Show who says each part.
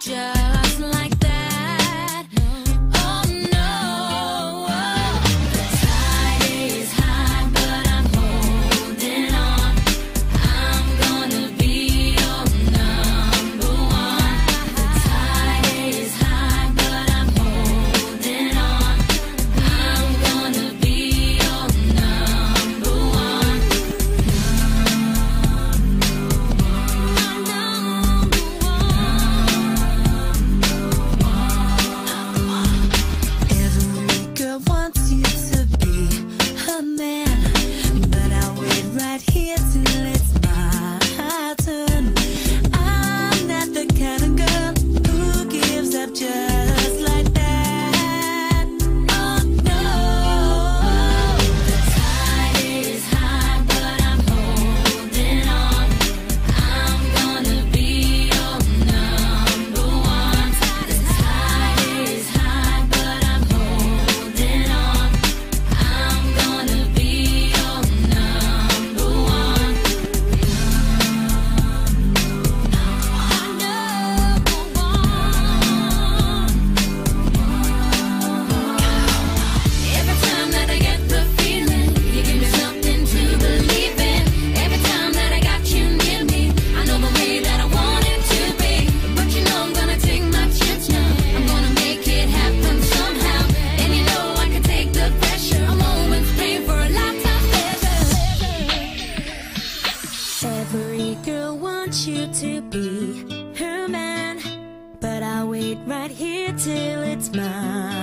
Speaker 1: just want you to be her man, but I'll wait right here till it's mine.